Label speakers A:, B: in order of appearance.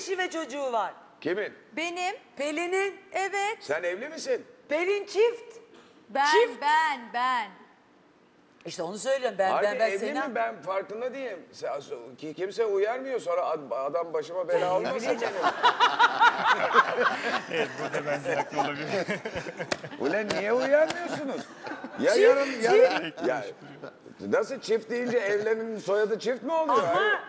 A: eşi ve çocuğu var?
B: Kimin?
C: Benim.
A: Pelin'in.
C: Evet.
B: Sen evli misin?
A: Pelin çift.
C: Ben,
A: Çift.
C: ben, ben.
A: İşte onu söylüyorum ben
B: Harbi
A: ben ben
B: evli
A: seni.
B: mi? Ben farkında değilim. Sen- ki- Kimse uyarmıyor sonra ad- adam başıma bela olmasın benim.
D: Burada bence haklı olabilir.
B: Ulan niye uyarmıyorsunuz? Ya yarın, yarın, ya, nasıl çift deyince evlenin soyadı çift mi oluyor?
A: Aha